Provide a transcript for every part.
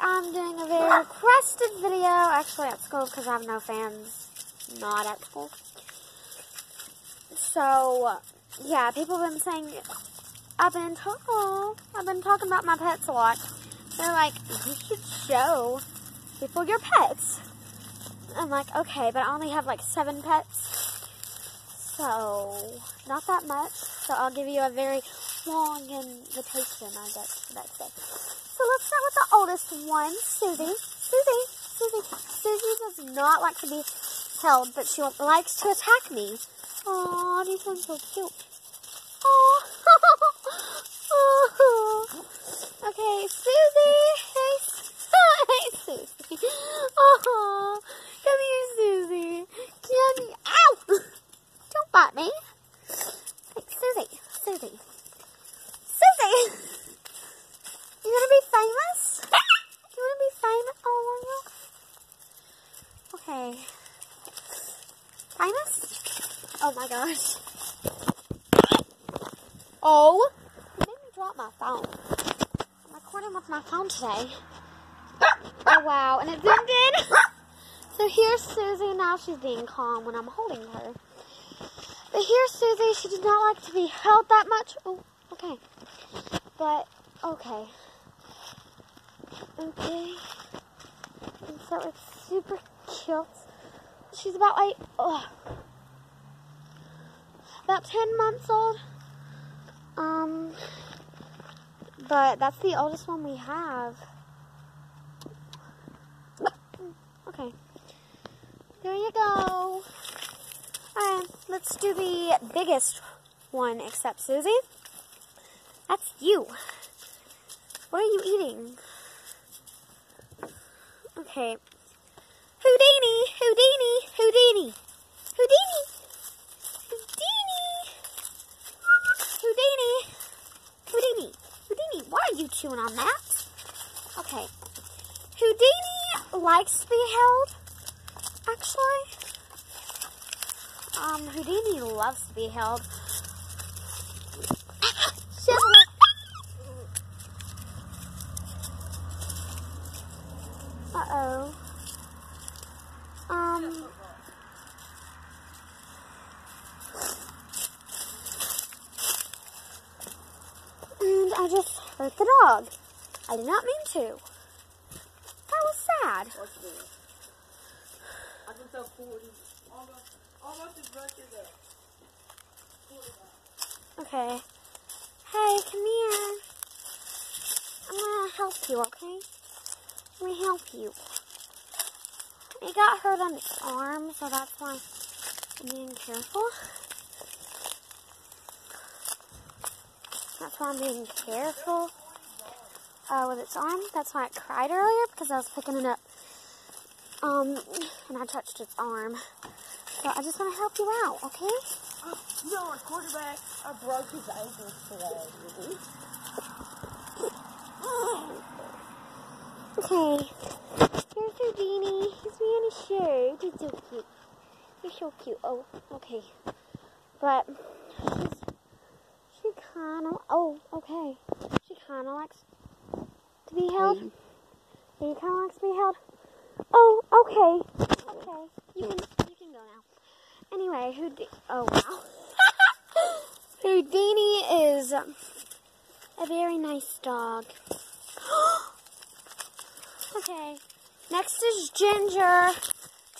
I'm doing a very requested video, actually at school because I have no fans not at school. So, yeah, people have been saying, I've been, oh, I've been talking about my pets a lot. They're like, you should show people your pets. I'm like, okay, but I only have like seven pets. So, not that much. So I'll give you a very long invitation, I guess, for that today. So let's start with the oldest one, Susie. Susie, Susie. Susie does not like to be held, but she likes to attack me. Aw, these ones so cute. Aw. okay, Susie. Hey, hey, Susie. Aw, come here, Susie. Come here. Ow! Don't bite me. Hey, Susie, Susie. Susie! You want to be famous? You want to be famous? Oh, Okay. Famous? Oh my gosh. Oh! You made me drop my phone. I'm recording with my phone today. Oh wow, and it zoomed in. So here's Susie. Now she's being calm when I'm holding her. But here's Susie. She does not like to be held that much. Oh, okay. But, okay. Okay. And so it's super cute. She's about like, oh, about 10 months old. Um, but that's the oldest one we have. Okay. There you go. Alright, let's do the biggest one except Susie. That's you. What are you eating? Okay. Houdini, Houdini, Houdini, Houdini, Houdini, Houdini, Houdini, Houdini. Why you chewing on that? Okay. Houdini likes to be held, actually. Um, Houdini loves to be held. Uh-oh. Um... And I just hurt the dog. I did not mean to. That was sad. What's this? I can tell 40. Almost, almost is right there. 45. Okay. Hey, come here. I'm gonna help you, okay? I'm gonna help you. It got hurt on its arm, so that's why I'm being careful. That's why I'm being careful uh, with its arm. That's why it cried earlier, because I was picking it up. Um, and I touched its arm. So I just want to help you out, okay? Uh, no, our quarterback, I broke his ankle today. Okay. Here's Houdini. He's wearing a shirt. He's so cute. You're so cute. Oh, okay. But she's, she kind of. Oh, okay. She kind of likes to be held. He kind of likes to be held. Oh, okay. Okay. You can you can go now. Anyway, Houdini. Oh wow. Houdini is a very nice dog. Okay. Next is Ginger.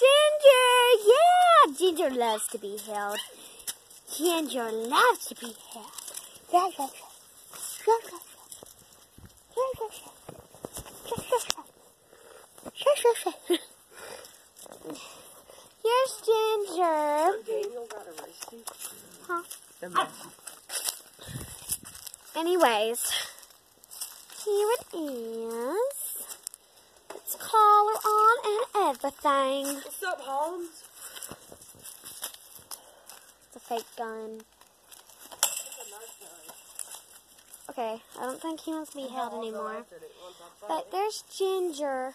Ginger! Yeah! Ginger loves to be held. Ginger loves to be held. Here's Ginger. Daniel got arrested. Huh? The Anyways, here it is. Its collar on and everything. What's up, Holmes? It's a fake gun. Okay, I don't think he wants to be held anymore. But there's Ginger.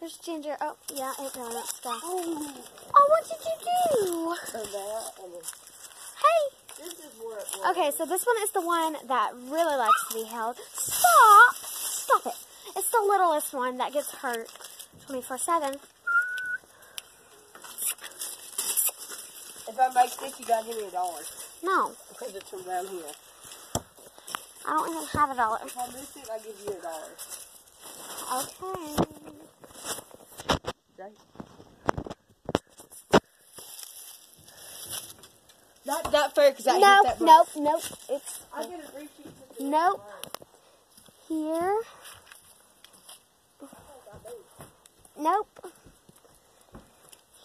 There's Ginger. Oh, yeah, it got it stuff. Oh, Oh, what did you do? so that and Hey! this is where it. Okay, so this one is the one that really likes to be held. Stop! Stop it. It's the littlest one that gets hurt 24 7. If I make this, you gotta give me a dollar. No, Because it's from down here. I don't even have a dollar. If I miss it, I give you a dollar. Okay. Right? Not that fair because I hit Nope, that nope, nope. It's I didn't reach the- Nope. Here. Nope.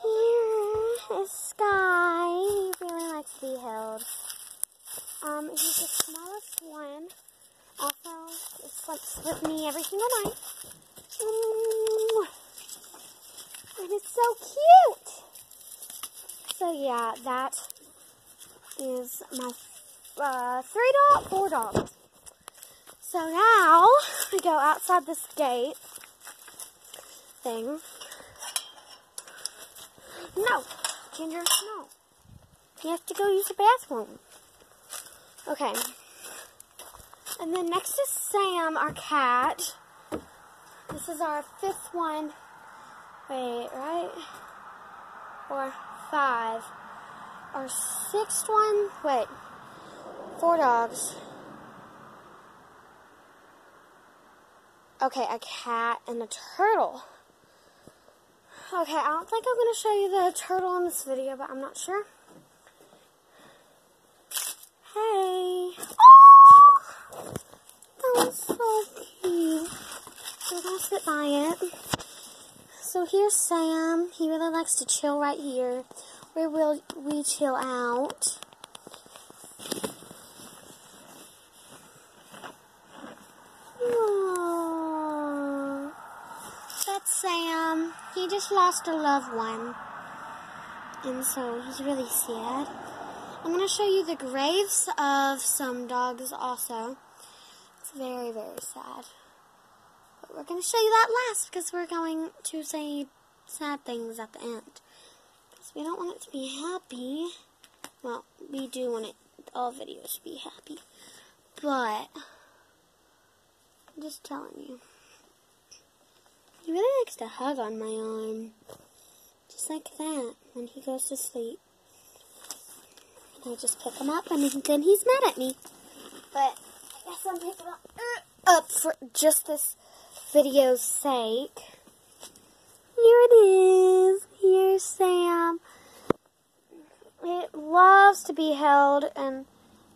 Here is Sky. He really likes to be held. Um, he's the smallest one. Also, sleeps with me every single night. Mm. And it's so cute. So yeah, that is my uh, three dog, four dogs. So now we go outside this gate thing. No, Ginger, no. You have to go use the bathroom. Okay. And then next is Sam, our cat. This is our fifth one. Wait, right? Or five. Our sixth one. Wait. Four dogs. Okay, a cat and a turtle. Okay, I don't think I'm going to show you the turtle in this video, but I'm not sure. Hey. That was so cute. Going to sit by it. So here's Sam. He really likes to chill right here. Where will we chill out? That's Sam. He just lost a loved one. And so he's really sad. I'm going to show you the graves of some dogs also. It's very, very sad. But we're going to show you that last because we're going to say sad things at the end. Because we don't want it to be happy. Well, we do want it, all videos to be happy. But, I'm just telling you. He really likes to hug on my arm. Just like that when he goes to sleep. I just pick him up and then he's mad at me. But I guess I'm picking him up, up for just this video's sake. Here it is. Here's Sam. It loves to be held and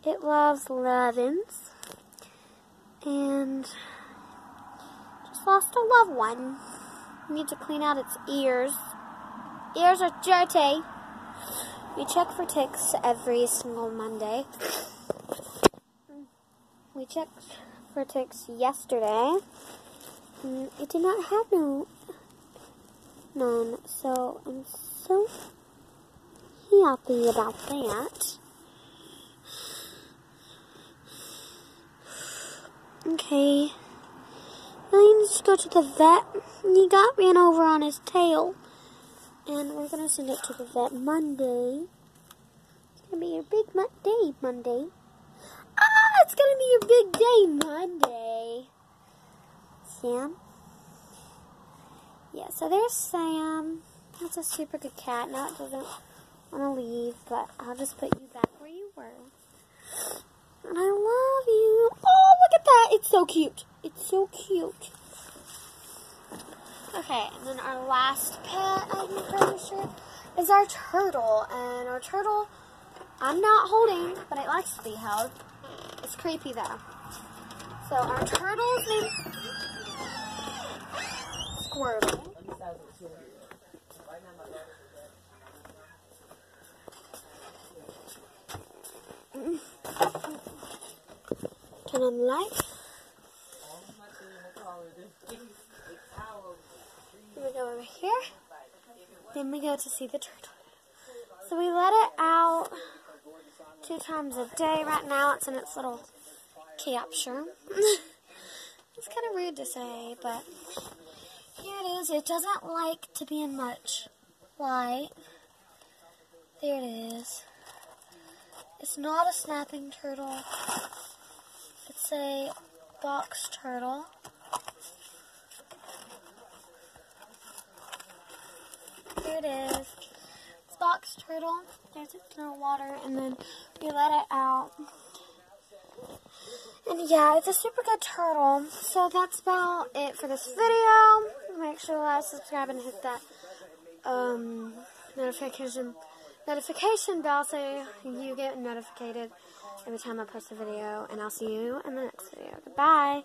it loves lovins. And just lost a loved one. Need to clean out its ears. Ears are dirty. We check for ticks every single Monday. We checked for ticks yesterday. Mm, it did not have no none. So I'm so happy about that. Okay. William just go to the vet. He got ran over on his tail. And we're going to send it to the vet Monday. It's going to be your big mo- day Monday. Ah, it's going to be your big day Monday. Sam? Yeah, so there's Sam. That's a super good cat. Now it doesn't want to leave, but I'll just put you back where you were. And I love you. Oh, look at that. It's so cute. It's so cute. Okay, and then our last pet, I'm pretty sure, is our turtle. And our turtle, I'm not holding, but it likes to be held. It's creepy though. So our turtle's name Squirtle. Can I light? Then we go over here. Then we go to see the turtle. So we let it out two times a day. Right now it's in its little capture. it's kind of rude to say, but here it is. It doesn't like to be in much light. There it is. It's not a snapping turtle. It's a box turtle. Here it is. It's box turtle. There's its little water, and then we let it out. And yeah, it's a super good turtle. So that's about it for this video. Make sure to like, subscribe, and hit that um, notification notification bell so you get notified every time I post a video. And I'll see you in the next video. Goodbye.